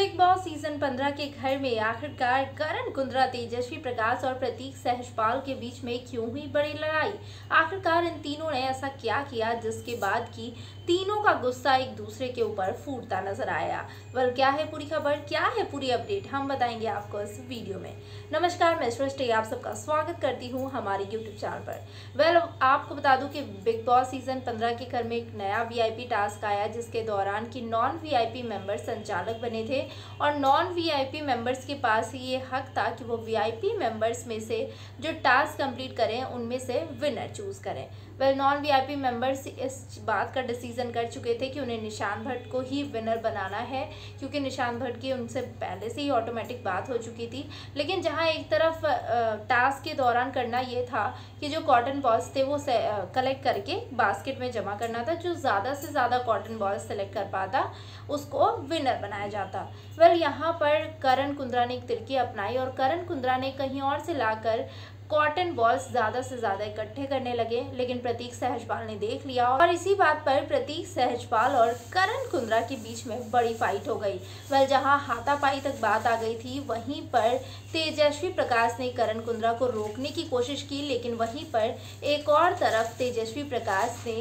Big boss season 15 के घर में आखिरकार करण कुंद्रा तेजस्वी प्रकाश और प्रतीक सहजपाल के बीच में क्यों हुई बड़ी लड़ाई? आखिरकार इन तीनों ने ऐसा क्या किया जिसके बाद की तीनों का गुस्सा एक दूसरे के ऊपर फूटता नज़र आया? वल क्या है पूरी खबर? क्या है पूरी अपडेट? हम बताएँगे आपको इस वीडियो में। नमस्कार, मैं सृष्टि आप सबका स्वागत करती हूँ हमारे यूट्यूब चैनल पर। वेल, आपको बता दूँ कि बिग बॉस सीज़न 15 के घर में एक नया वीआईपी टास्क आया जिसके दौरान की नॉन वीआईपी मेंबर संचालक बने थे। और नॉन वीआईपी मेंबर्स के पास ये हक था कि वो वीआईपी मेंबर्स में से जो टास्क कंप्लीट करें, उनमें से विनर चूज़ करें। वेल नॉन वीआईपी मेंबर्स इस बात का डिसीज़न कर चुके थे कि उन्हें निशान भट्ट को ही विनर बनाना है, क्योंकि निशान भट्ट की उनसे पहले से ही ऑटोमेटिक बात हो चुकी थी। लेकिन जहाँ एक तरफ़ टास्क के दौरान करना ये था कि जो कॉटन बॉल्स थे वो कलेक्ट करके बास्केट में जमा करना था, जो ज़्यादा से ज़्यादा कॉटन बॉल्स सेलेक्ट कर पाता, उसको विनर बनाया जाता। वेल यहाँ पर करण कुंद्रा ने एक तिरकी अपनाई और करण कुंद्रा ने कहीं और से लाकर कॉटन बॉल्स ज़्यादा से ज़्यादा इकट्ठे करने लगे। लेकिन प्रतीक सहजपाल ने देख लिया और इसी बात पर प्रतीक सहजपाल और करण कुंद्रा के बीच में बड़ी फाइट हो गई। वह जहाँ हाथापाई तक बात आ गई थी, वहीं पर तेजस्वी प्रकाश ने करण कुंद्रा को रोकने की कोशिश की, लेकिन वहीं पर एक और तरफ़ तेजस्वी प्रकाश ने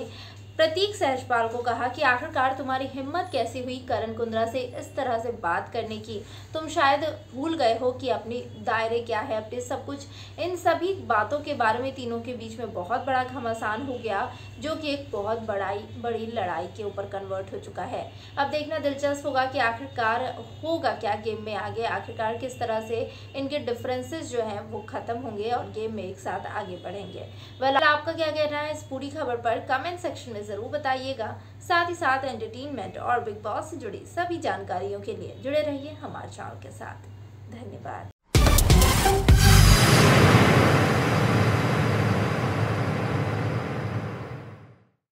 प्रतीक सहजपाल को कहा कि आखिरकार तुम्हारी हिम्मत कैसी हुई करण कुंद्रा से इस तरह से बात करने की? तुम शायद भूल गए हो कि अपनी दायरे क्या है, अपने सब कुछ। इन सभी बातों के बारे में तीनों के बीच में बहुत बड़ा घमासान हो गया, जो कि एक बहुत बड़ाई, बड़ी लड़ाई के ऊपर कन्वर्ट हो चुका है। अब देखना दिलचस्प होगा कि आखिरकार होगा क्या गेम में आगे। आखिरकार किस तरह से इनके डिफरेंसेस जो हैं वो ख़त्म होंगे और गेम में एक साथ आगे बढ़ेंगे। वेल आपका क्या कहना है इस पूरी खबर पर? कमेंट सेक्शन में ज़रूर बताइएगा। साथ ही साथ एंटरटेनमेंट और बिग बॉस से जुड़ी सभी जानकारियों के लिए जुड़े रहिए हमारे चैनल के साथ। धन्यवाद।